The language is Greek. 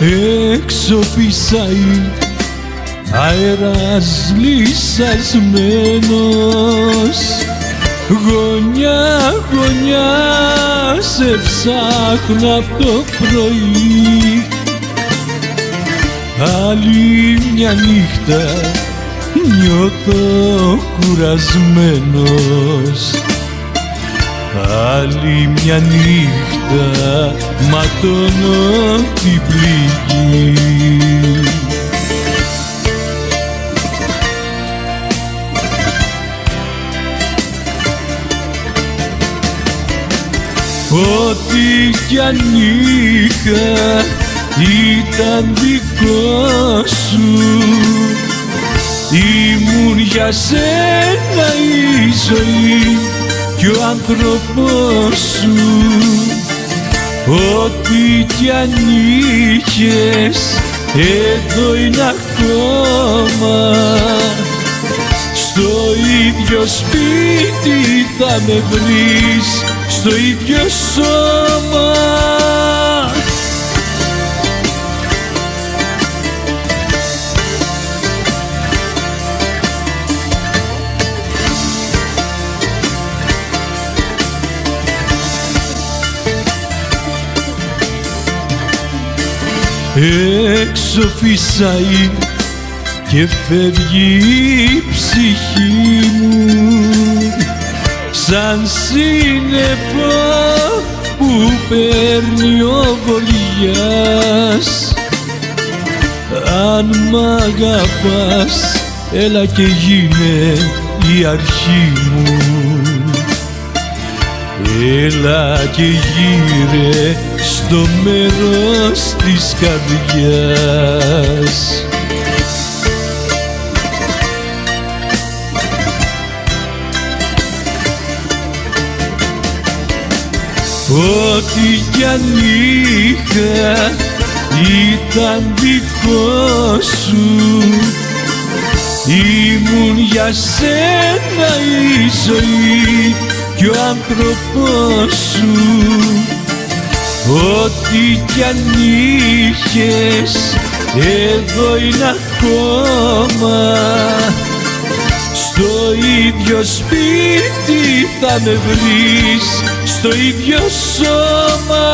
έξω φυσάει αέρας λυσασμένος γωνιά γωνιά σε ψάχνω από το πρωί. Άλλη μια νύχτα νιώθω κουρασμένος Άλλη μια νύχτα ματώνω την πληγή Ό,τι κι αν είχα ήταν δικό σου. Ήμουν για σένα η ζωή κι ο άνθρωπος σου Ό,τι κι αν είχες εδώ είναι ακόμα. Στο ίδιο σπίτι θα με βρεις στο ίδιο σώμα έξω φυσάει και φεύγει η ψυχή μου. Σαν σύννεφο που παίρνει ο βοριάς. Αν μ' αγαπάς έλα και γίνε η αρχή μου. Έλα και γύρε στο μέρος της καρδιάς. Ό,τι κι αν είχα ήταν δικό σου. Ήμουν για σένα η ζωή κι ο άνθρωπος σου Ό,τι κι αν είχες εδώ είναι ακόμα. Στο ίδιο σπίτι θα με βρεις στο ίδιο σώμα